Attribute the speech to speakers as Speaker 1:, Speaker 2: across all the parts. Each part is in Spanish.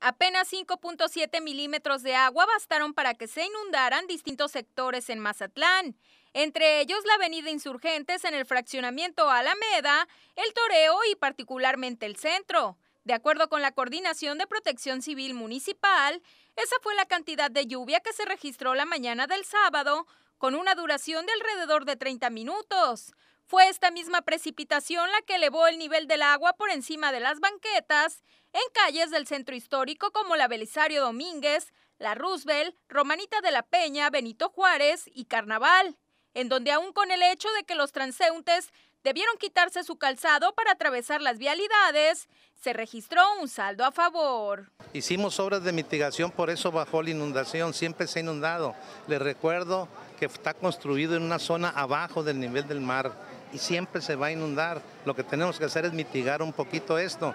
Speaker 1: Apenas 5.7 milímetros de agua bastaron para que se inundaran distintos sectores en Mazatlán, entre ellos la avenida Insurgentes en el fraccionamiento Alameda, el Toreo y particularmente el centro. De acuerdo con la Coordinación de Protección Civil Municipal, esa fue la cantidad de lluvia que se registró la mañana del sábado, con una duración de alrededor de 30 minutos. Fue esta misma precipitación la que elevó el nivel del agua por encima de las banquetas en calles del centro histórico como la Belisario Domínguez, la Roosevelt, Romanita de la Peña, Benito Juárez y Carnaval, en donde aún con el hecho de que los transeúntes debieron quitarse su calzado para atravesar las vialidades, se registró un saldo a favor.
Speaker 2: Hicimos obras de mitigación, por eso bajó la inundación, siempre se ha inundado. Les recuerdo que está construido en una zona abajo del nivel del mar y siempre se va a inundar. Lo que tenemos que hacer es mitigar un poquito esto,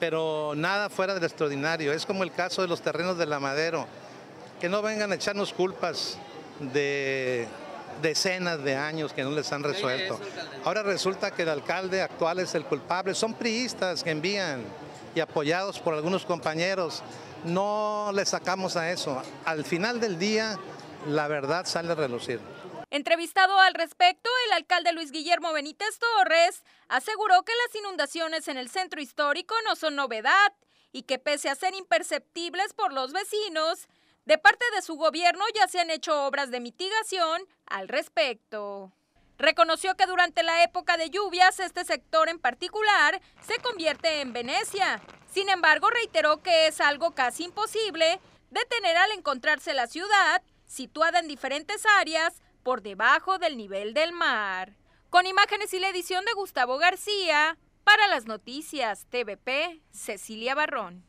Speaker 2: pero nada fuera del extraordinario. Es como el caso de los terrenos de la Madero, que no vengan a echarnos culpas de decenas de años que no les han resuelto. Ahora resulta que el alcalde actual es el culpable. Son priistas que envían y apoyados por algunos compañeros. No le sacamos a eso. Al final del día, la verdad sale a relucir.
Speaker 1: Entrevistado al respecto, el alcalde Luis Guillermo Benítez Torres aseguró que las inundaciones en el centro histórico no son novedad y que pese a ser imperceptibles por los vecinos, de parte de su gobierno ya se han hecho obras de mitigación al respecto. Reconoció que durante la época de lluvias este sector en particular se convierte en Venecia. Sin embargo, reiteró que es algo casi imposible detener al encontrarse la ciudad, situada en diferentes áreas, por debajo del nivel del mar. Con imágenes y la edición de Gustavo García, para las noticias TVP, Cecilia Barrón.